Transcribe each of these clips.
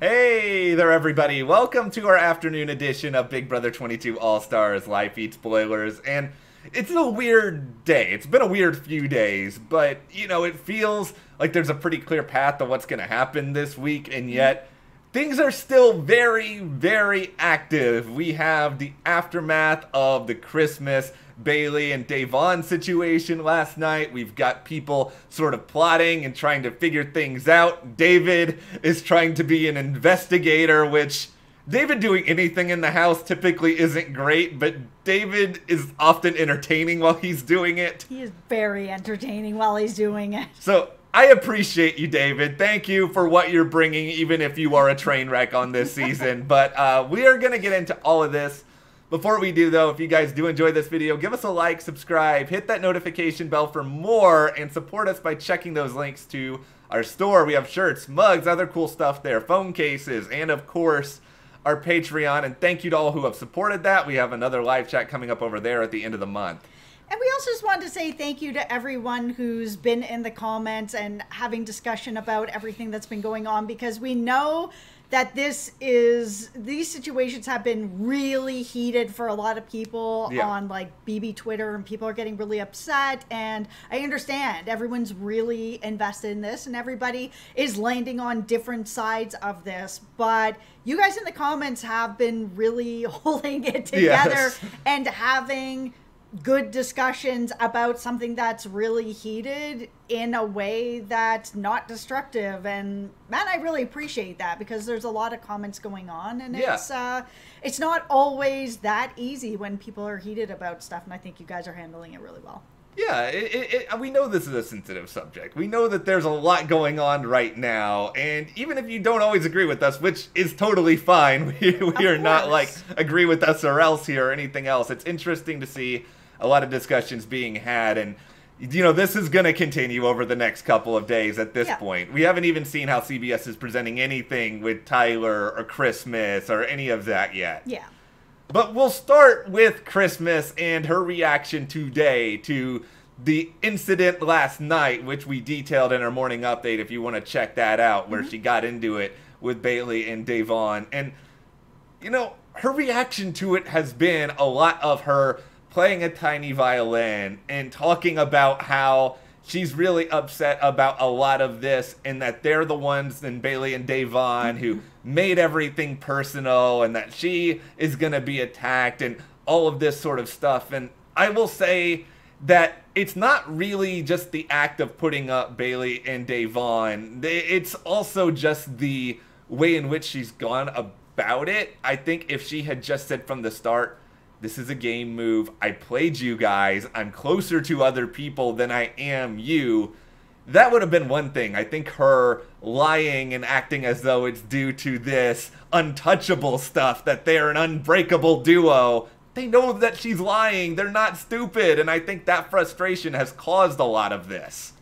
Hey there, everybody. Welcome to our afternoon edition of Big Brother 22 All Stars Live Feed Spoilers. And it's a weird day. It's been a weird few days, but, you know, it feels like there's a pretty clear path to what's going to happen this week, and yet things are still very, very active. We have the aftermath of the Christmas Bayleigh and Da'Vonne situation last night. We've got people sort of plotting and trying to figure things out. David is trying to be an investigator, which David doing anything in the house typically isn't great, but David is often entertaining while he's doing it. He is very entertaining while he's doing it. So I appreciate you, David. Thank you for what you're bringing, even if you are a train wreck on this season. But uh, we are going to get into all of this. Before we do, though, if you guys do enjoy this video, give us a like, subscribe, hit that notification bell for more, and support us by checking those links to our store. We have shirts, mugs, other cool stuff there, phone cases, and of course, our Patreon. And thank you to all who have supported that. We have another live chat coming up over there at the end of the month. And we also just wanted to say thank you to everyone who's been in the comments and having discussion about everything that's been going on because we know that this is these situations have been really heated for a lot of people yeah. on like BB Twitter and people are getting really upset and I understand everyone's really invested in this and everybody is landing on different sides of this but you guys in the comments have been really holding it together yes. and having good discussions about something that's really heated in a way that's not destructive and man i really appreciate that because there's a lot of comments going on and yeah. it's uh it's not always that easy when people are heated about stuff and i think you guys are handling it really well yeah, it, it, it, we know this is a sensitive subject. We know that there's a lot going on right now, and even if you don't always agree with us, which is totally fine, we, we are not like agree with us or else here or anything else. It's interesting to see a lot of discussions being had and you know this is going to continue over the next couple of days at this yeah. point we haven't even seen how cbs is presenting anything with tyler or christmas or any of that yet yeah but we'll start with christmas and her reaction today to the incident last night which we detailed in our morning update if you want to check that out where mm-hmm. she got into it with Bayleigh and Da'Vonne and you know her reaction to it has been a lot of her playing a tiny violin and talking about how she's really upset about a lot of this and that they're the ones in Bayleigh and Da'Vonne who made everything personal and that she is going to be attacked and all of this sort of stuff. And I will say that it's not really just the act of putting up Bayleigh and Da'Vonne. It's also just the way in which she's gone about it. I think if she had just said from the start, this is a game move. I played you guys. I'm closer to other people than I am you. That would have been one thing. I think her lying and acting as though it's due to this untouchable stuff, that they're an unbreakable duo. They know that she's lying. They're not stupid. And I think that frustration has caused a lot of this.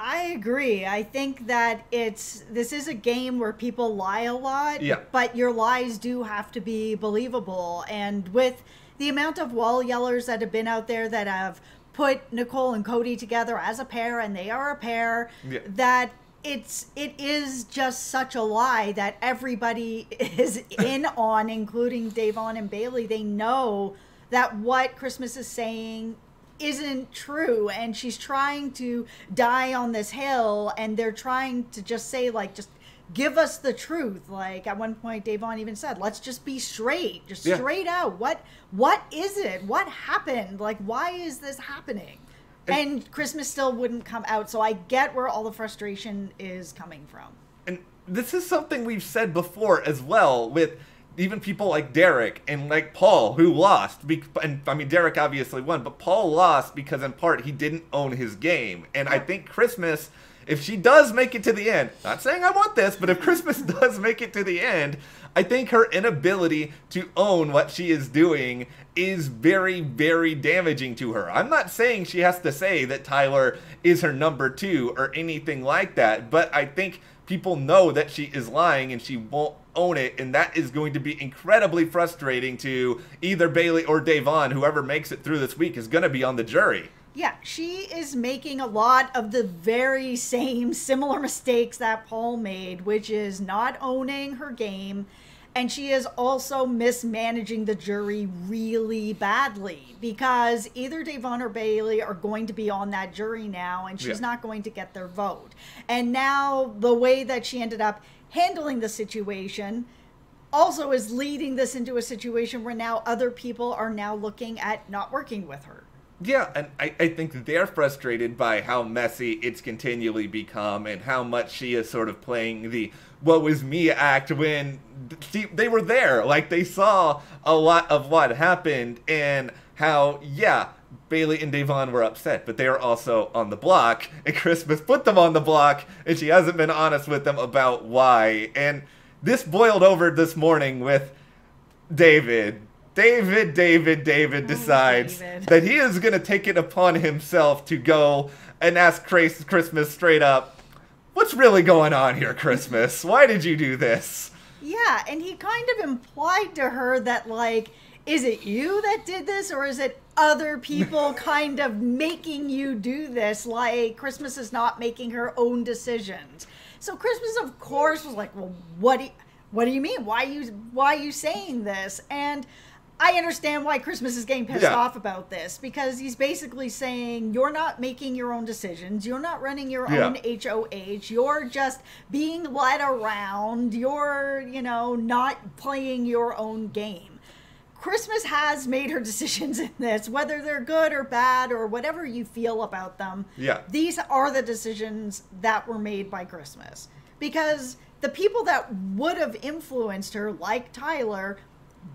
I agree. I think that it's this is a game where people lie a lot, yeah. but your lies do have to be believable. And with the amount of wall yellers that have been out there that have put Nicole and Cody together as a pair and they are a pair yeah. that it's it is just such a lie that everybody is in on including Da'Vonne and Bayleigh they know that what Christmas is saying isn't true and she's trying to die on this hill and they're trying to just say like just give us the truth. Like at one point, Da'Vonne even said, "Let's just be straight, just yeah. straight out. What what is it? What happened? Like why is this happening?" And, and Christmas still wouldn't come out. So I get where all the frustration is coming from. And this is something we've said before as well with even people like Derek and like Paul who lost. And I mean, Derek obviously won, but Paul lost because in part he didn't own his game. And I think Christmas if she does make it to the end, not saying I want this, but if Christmas does make it to the end, I think her inability to own what she is doing is very, very damaging to her. I'm not saying she has to say that Tyler is her number two or anything like that, but I think people know that she is lying and she won't own it, and that is going to be incredibly frustrating to either Bayleigh or Da'Vonne. Whoever makes it through this week is going to be on the jury. Yeah, she is making a lot of the very same similar mistakes that Paul made, which is not owning her game. And she is also mismanaging the jury really badly because either Da'Vonne or Bayleigh are going to be on that jury now, and she's Yeah. not going to get their vote. And now, the way that she ended up handling the situation also is leading this into a situation where now other people are now looking at not working with her. Yeah, and I, I think they're frustrated by how messy it's continually become and how much she is sort of playing the what was me act when she, they were there. Like, they saw a lot of what happened and how, yeah, Bayleigh and Da'Vonne were upset, but they are also on the block, and Christmas put them on the block, and she hasn't been honest with them about why. And this boiled over this morning with David. David, David, David decides David. that he is going to take it upon himself to go and ask Chris- Christmas straight up, What's really going on here, Christmas? Why did you do this? Yeah, and he kind of implied to her that, like, is it you that did this, or is it other people kind of making you do this? Like, Christmas is not making her own decisions. So Christmas, of course, was like, "Well, what do you, what do you mean? Why you why are you saying this?" And I understand why Christmas is getting pissed Yeah. off about this because he's basically saying you're not making your own decisions, you're not running your Yeah. own HOH, you're just being led around, you're, you know, not playing your own game. Christmas has made her decisions in this, whether they're good or bad or whatever you feel about them. Yeah. These are the decisions that were made by Christmas. Because the people that would have influenced her, like Tyler,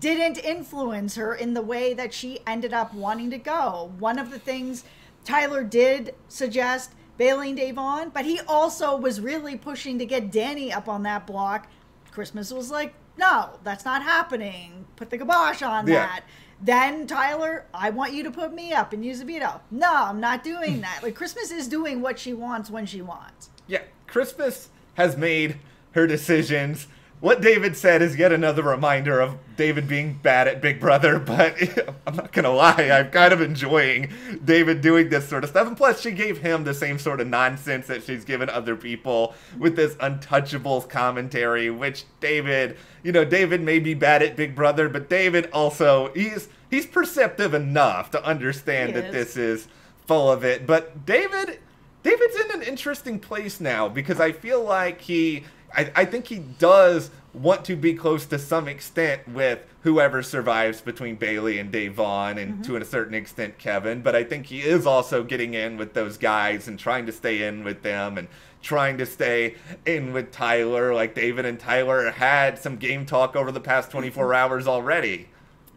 didn't influence her in the way that she ended up wanting to go. One of the things Tyler did suggest Bayleigh and Da'Vonne, but he also was really pushing to get Dani up on that block. Christmas was like, no, that's not happening. Put the kibosh on Yeah. that. Then Tyler, I want you to put me up and use a veto. No, I'm not doing that. Like Christmas is doing what she wants when she wants. Yeah, Christmas has made her decisions. What David said is yet another reminder of David being bad at Big Brother, but I'm not gonna lie, I'm kind of enjoying David doing this sort of stuff. And plus, she gave him the same sort of nonsense that she's given other people with this untouchables commentary, which David, you know, David may be bad at Big Brother, but David also, he's he's perceptive enough to understand He that is. this is full of it. But David, David's in an interesting place now because I feel like he, I, I think he does want to be close to some extent with whoever survives between Bayleigh and Dave Da'Vonne and mm-hmm. to a certain extent Kevin. But I think he is also getting in with those guys and trying to stay in with them and trying to stay in with Tyler. Like David and Tyler had some game talk over the past mm-hmm. 24 hours already.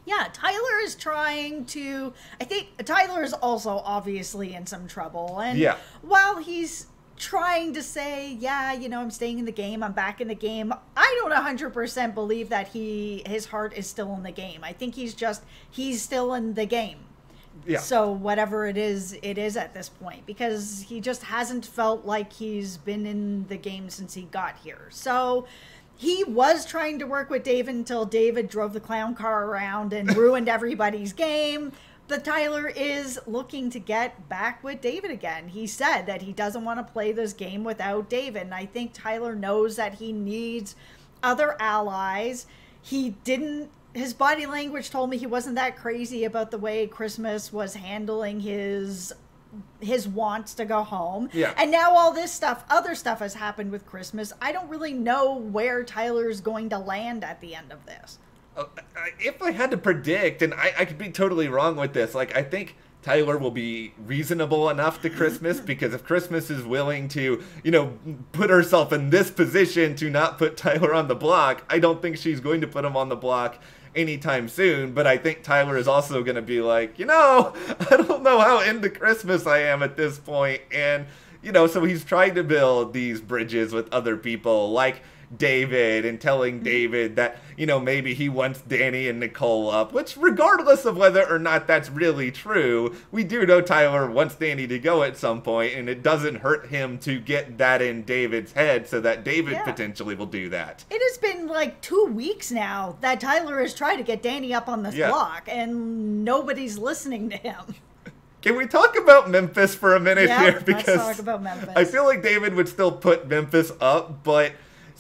Yeah, Tyler is trying to. I think Tyler is also obviously in some trouble. And Yeah. while he's trying to say, yeah, you know, I'm staying in the game, I'm back in the game, I don't 100% believe that he his heart is still in the game. I think he's just he's still in the game. Yeah. So whatever it is, it is at this point because he just hasn't felt like he's been in the game since he got here. So he was trying to work with David until David drove the clown car around and ruined everybody's game. But Tyler is looking to get back with David again. He said that he doesn't want to play this game without David. And I think Tyler knows that he needs other allies. He didn't his body language told me he wasn't that crazy about the way Christmas was handling his his wants to go home. Yeah. And now all this stuff, other stuff has happened with Christmas. I don't really know where Tyler's going to land at the end of this. Uh, if I had to predict, and I, I could be totally wrong with this, like I think Tyler will be reasonable enough to Christmas because if Christmas is willing to, you know, put herself in this position to not put Tyler on the block, I don't think she's going to put him on the block anytime soon. But I think Tyler is also going to be like, you know, I don't know how into Christmas I am at this point, and you know, so he's trying to build these bridges with other people, like. David and telling mm-hmm. David that, you know, maybe he wants Dani and Nicole up, which, regardless of whether or not that's really true, we do know Tyler wants Dani to go at some point, and it doesn't hurt him to get that in David's head so that David Yeah. potentially will do that. It has been like two weeks now that Tyler has tried to get Dani up on this Yeah. block, and nobody's listening to him. Can we talk about Memphis for a minute Yeah, here? let's Because talk about Memphis. I feel like David would still put Memphis up, but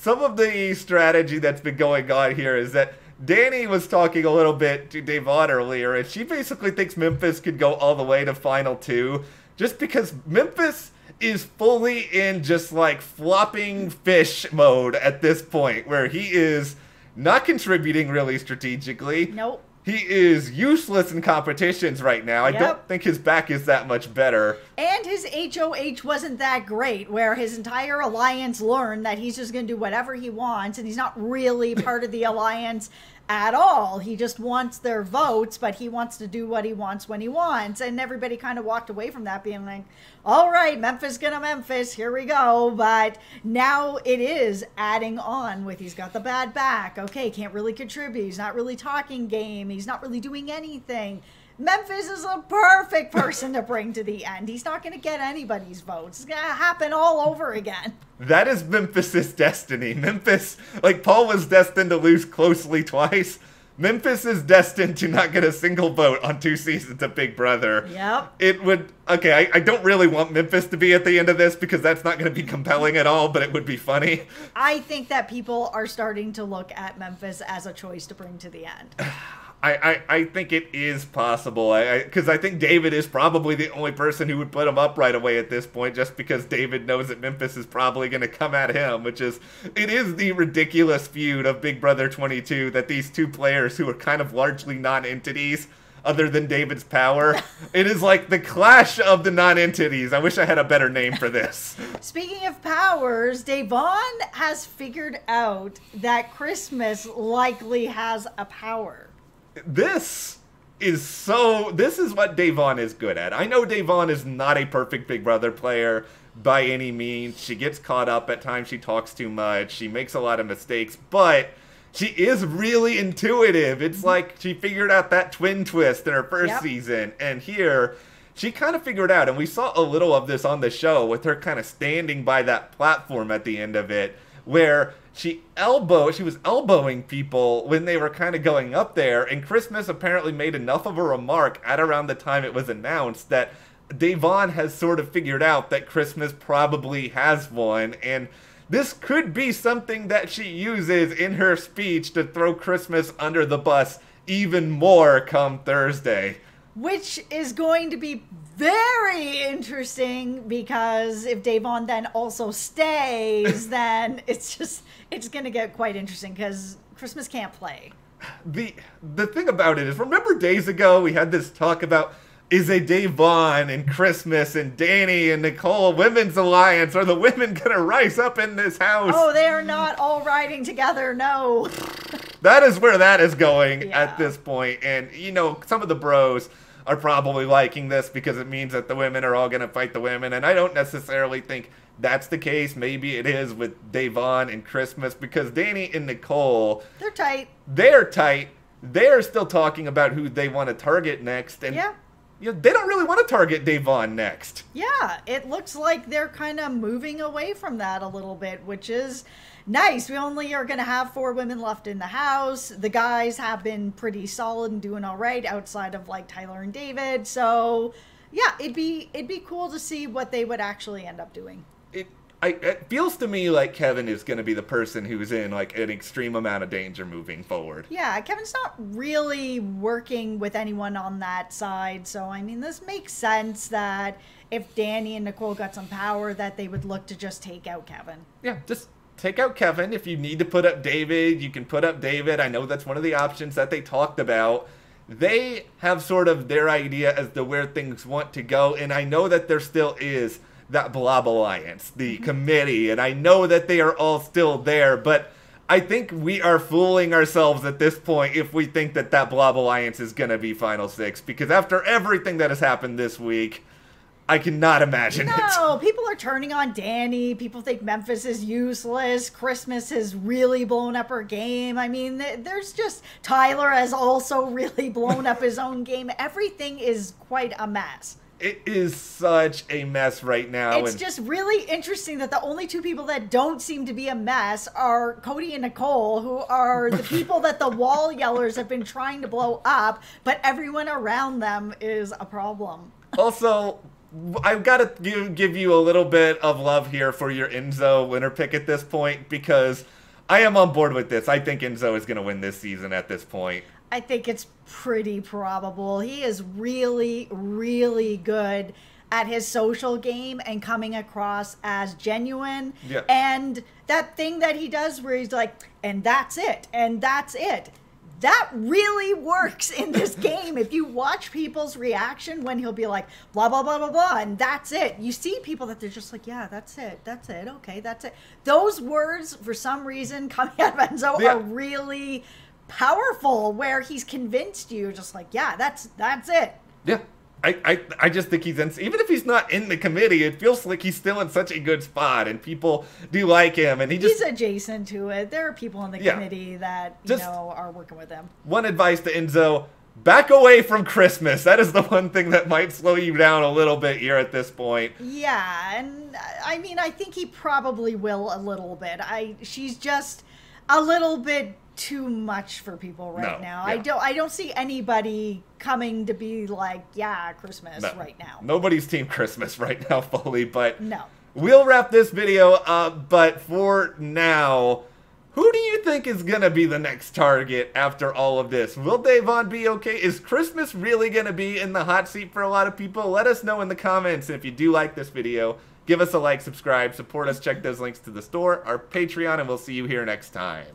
some of the strategy that's been going on here is that Dani was talking a little bit to Da'Vonne earlier, and she basically thinks Memphis could go all the way to final two just because Memphis is fully in just like flopping fish mode at this point, where he is not contributing really strategically. Nope. He is useless in competitions right now. I don't think his back is that much better. And his HOH wasn't that great, where his entire alliance learned that he's just going to do whatever he wants, and he's not really part of the alliance at all. He just wants their votes, but he wants to do what he wants when he wants. And everybody kind of walked away from that, being like, all right, Memphis gonna Memphis, here we go. But now it is adding on with he's got the bad back. Okay, can't really contribute. He's not really talking game. He's not really doing anything. Memphis is a perfect person to bring to the end. He's not going to get anybody's votes. It's going to happen all over again. That is Memphis's destiny. Memphis, like Paul was destined to lose closely twice. Memphis is destined to not get a single vote on two seasons of Big Brother. Yep. It would, okay, I, I don't really want Memphis to be at the end of this because that's not going to be compelling at all, but it would be funny. I think that people are starting to look at Memphis as a choice to bring to the end. I, I, I think it is possible. I because I, think David is probably the only person who would put him up right away at this point, just because David knows that Memphis is probably going to come at him, which is it is the ridiculous feud of Big Brother 22 that these two players who are kind of largely non-entities. Other than David's power, it is like the clash of the non-entities. I wish I had a better name for this. Speaking of powers, Da'Vonne has figured out that Christmas likely has a power. This is so this is what Da'Vonne is good at. I know Da'Vonne is not a perfect Big Brother player by any means. She gets caught up at times, she talks too much, she makes a lot of mistakes, but she is really intuitive. It's mm-hmm. like she figured out that twin twist in her first Yep. season, and here she kind of figured out, and we saw a little of this on the show with her kind of standing by that platform at the end of it, where she elbow she was elbowing people when they were kind of going up there, and Christmas apparently made enough of a remark at around the time it was announced that Da'Vonne has sort of figured out that Christmas probably has one, and this could be something that she uses in her speech to throw Christmas under the bus even more come Thursday. Which is going to be very interesting because if Da'Vonne then also stays, then it's just it's gonna get quite interesting because Christmas can't play. the the thing about it is remember days ago we had this talk about is a Da'Vonne and Christmas and Dani and Nicole women's alliance are the women gonna rise up in this house? Oh, they are not all riding together. No. That is where that is going Yeah. at this point. And you know, some of the bros are probably liking this because it means that the women are all gonna fight the women, and I don't necessarily think that's the case. Maybe it is with Da'Vonne and Christmas because Dani and Nicole They're tight. they're tight. They're still talking about who they want to target next, and Yeah. You know, they don't really want to target Da'Vonne next. Yeah, it looks like they're kind of moving away from that a little bit, which is nice. We only are going to have four women left in the house. The guys have been pretty solid and doing all right outside of like Tyler and David. So, yeah, it'd be it'd be cool to see what they would actually end up doing. It, I, it feels to me like Kevin is going to be the person who's in like an extreme amount of danger moving forward. Yeah, Kevin's not really working with anyone on that side. So, I mean, this makes sense that if Dani and Nicole got some power that they would look to just take out Kevin. Yeah, just take out Kevin. If you need to put up David, you can put up David. I know that's one of the options that they talked about. They have sort of their idea as to where things want to go, and I know that there still is that Blob Alliance, the mm-hmm. committee, and I know that they are all still there, but I think we are fooling ourselves at this point if we think that that Blob Alliance is going to be Final Six, because after everything that has happened this week, I cannot imagine it. No, people are turning on Dani. People think Memphis is useless. Christmas has really blown up her game. I mean, there's just Tyler has also really blown up his own game. Everything is quite a mess. It is such a mess right now. It's and just really interesting that the only two people that don't seem to be a mess are Cody and Nicole, who are the people that the wall yellers have been trying to blow up, but everyone around them is a problem. also, I've got to give, give you a little bit of love here for your Enzo winner pick at this point because I am on board with this. I think Enzo is going to win this season at this point. I think it's pretty probable. He is really, really good at his social game and coming across as genuine. Yeah. And that thing that he does where he's like, and that's it, and that's it. That really works in this game. If you watch people's reaction when he'll be like, blah, blah, blah, blah, blah, and that's it. You see people that they're just like, yeah, that's it, that's it, okay, that's it. Those words, for some reason, coming out of Enzo Yeah. are really powerful where he's convinced you just like yeah that's that's it Yeah. I, I, I just think he's in, even if he's not in the committee, it feels like he's still in such a good spot, and people do like him. And he just he's adjacent to it there are people in the Yeah. committee that you Just- know are working with him one advice to Enzo: back away from Christmas. That is the one thing that might slow you down a little bit here at this point. yeah and i mean i think he probably will a little bit i she's just a little bit too much for people right No, now i don't i don't see anybody coming to be like yeah christmas No. right now Nobody's Team Christmas right now fully, but no we'll wrap this video up. But for now, who do you think is gonna be the next target after all of this? Will Da'Vonne be okay? Is Christmas really gonna be in the hot seat for a lot of people? Let us know in the comments. And if you do like this video, give us a like, subscribe, support us, check those links to the store, our Patreon, and we'll see you here next time.